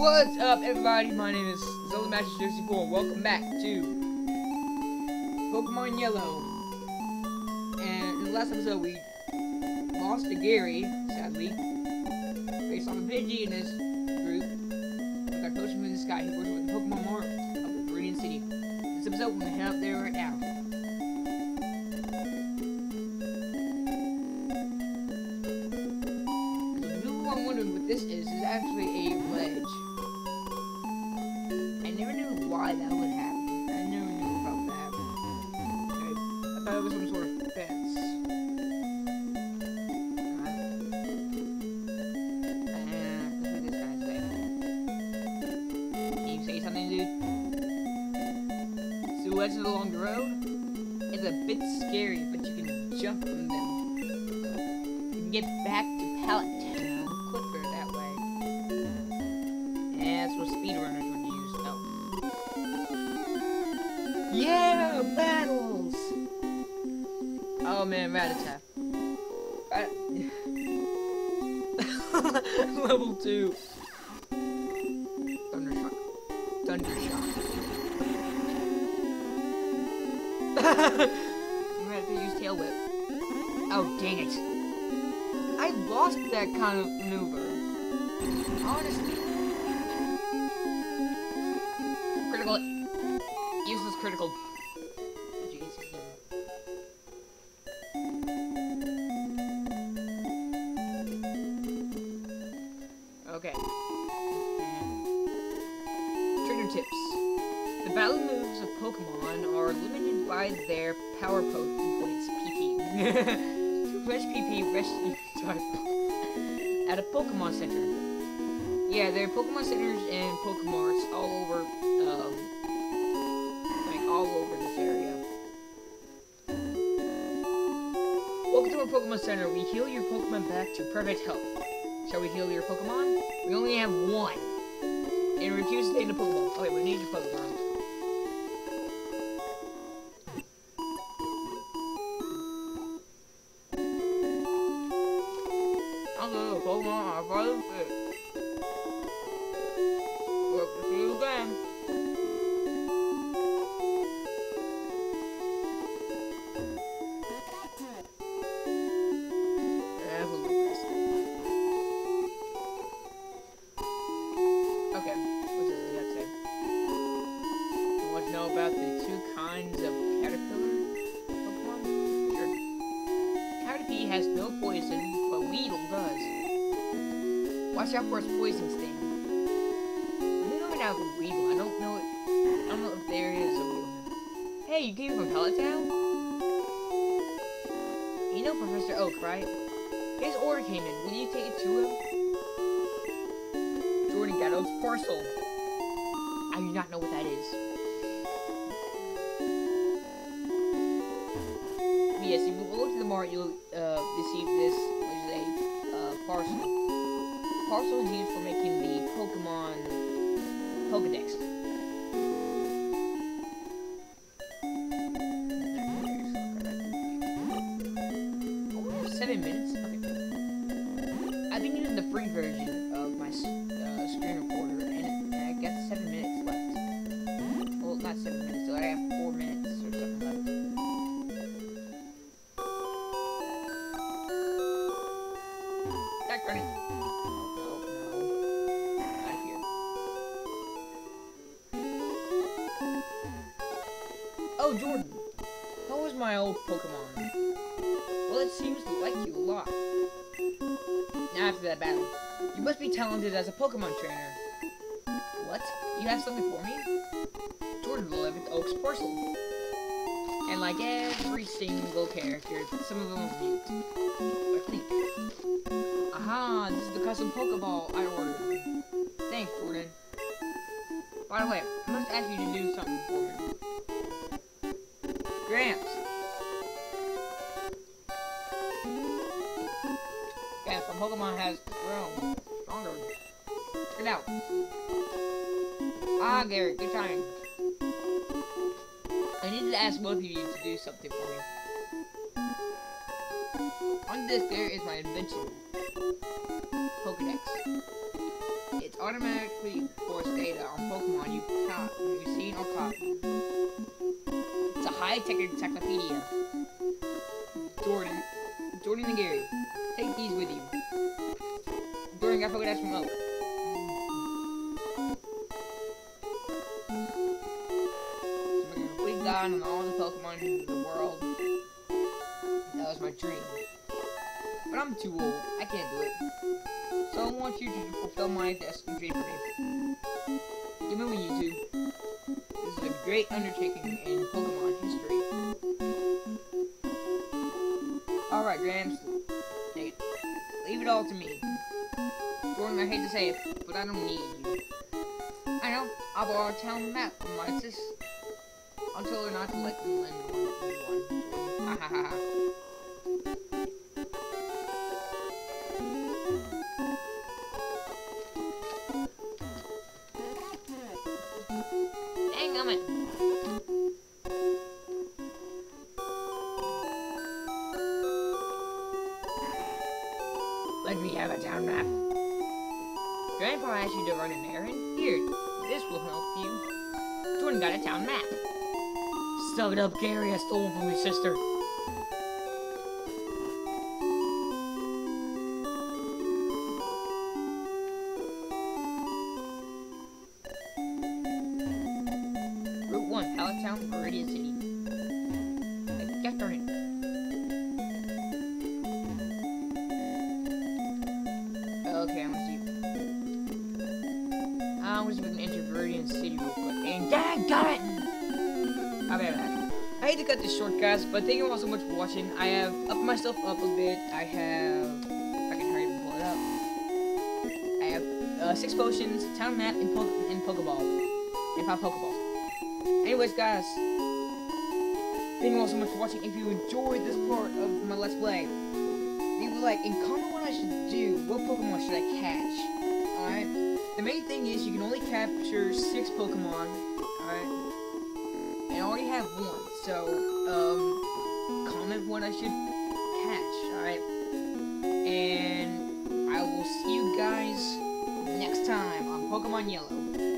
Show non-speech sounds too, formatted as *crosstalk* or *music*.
What's up, everybody? My name is Zelda Master 64. Welcome back to Pokemon Yellow. And in the last episode, we lost to Gary, sadly, based on the Pidgey in this group. We got Coach in the Sky, who works with the Pokemon Mart of the Viridian City. This episode, we're gonna head up there right now. Is, is actually a ledge. I never knew why that would happen. I never knew about that. I, I thought it was some sort of fence. Uh. Can you say something, dude? Silhouettes along the road? It's a bit scary, but you can jump from them. You can get back to Pallet speedrunners would use. Oh. Yeah, battles! Oh man, Rattata. Rat *laughs* Level 2. Thundershock. Thundershock. *laughs* I'm gonna have to use Tail Whip. Oh, dang it. I lost that kind of maneuver. Honestly. Critical. Useless critical. Okay. Trainer tips. The battle moves of Pokemon are limited by their power po points, PP. to PP, rest at a Pokemon Center. Yeah, there are Pokemon Centers and Pokemarts all over, over this area. Welcome to our Pokemon Center. We heal your Pokemon back to perfect health. Shall we heal your Pokemon? We only have one. And refuse to take the. Oh wait, we need your Pokemon. Hello, Pokemon, our kinds of caterpillar Pokemon? Sure. Caterpie has no poison, but Weedle does. Watch out for its poison sting. I'm out with Weedle. I don't know it. I don't know if there is a Weedle. Hey, you came from Pallet You know Professor Oak, right? His order came in. Will you take it to him? Jordan got Oak's parcel. I do not know what that is. If you go to the mart, you'll uh, receive this, which is a uh, parcel. Parcel is used for making the Pokemon Pokedex. Seven minutes? Okay. I've been using the free version of my Oh, Jordan. How was my old Pokemon? Well, it seems to like you a lot. Now after that battle, you must be talented as a Pokemon trainer. What? You have something for me? Jordan live at Oak's Parcel. And like every single character, some of them are mute. Like Link. Aha, this is the custom Pokeball I ordered. Thanks, Jordan. By the way, I must ask you to do something for me. Gramps. Yes, my Pokemon has grown stronger. Check it out. Ah, Gary, good time. I need to ask both of you to do something for me. On this, there is my invention. It's a high-tech encyclopedia. Jordan, Jordan and Gary, take these with you. Jordan got Pokedex from Oak. So we're complete guide on all the Pokemon in the world. That was my dream. But I'm too old. I can't do it. So I want you to fulfill my destiny dream for me. Give me. This is a great undertaking in Pokemon history. Alright, Grams. Take it. Leave it all to me. Jordan, I hate to say it, but I don't need you. I know. I'll borrow a town map from my sis. I'll tell her not to let them lend one. Ha ha ha. Let me have a town map. Grandpa asked you to run an errand? Here, this will help you. Jordan got a town map. Suck it up, Gary. I stole one from your sister. Got it! I'll be back. I hate to cut this short, guys, but thank you all so much for watching. I have upped myself up a bit. I have. If I can hurry and pull it up. I have uh, six potions, town map, and, po and Pokeball. And five Pokeballs. Anyways, guys, thank you all so much for watching. If you enjoyed this part of my Let's Play, leave a like and comment what I should do. What Pokemon should I catch? Alright? The main thing is you can only capture six Pokemon. So, um, comment what I should catch. Alright? And I will see you guys next time on Pokemon Yellow.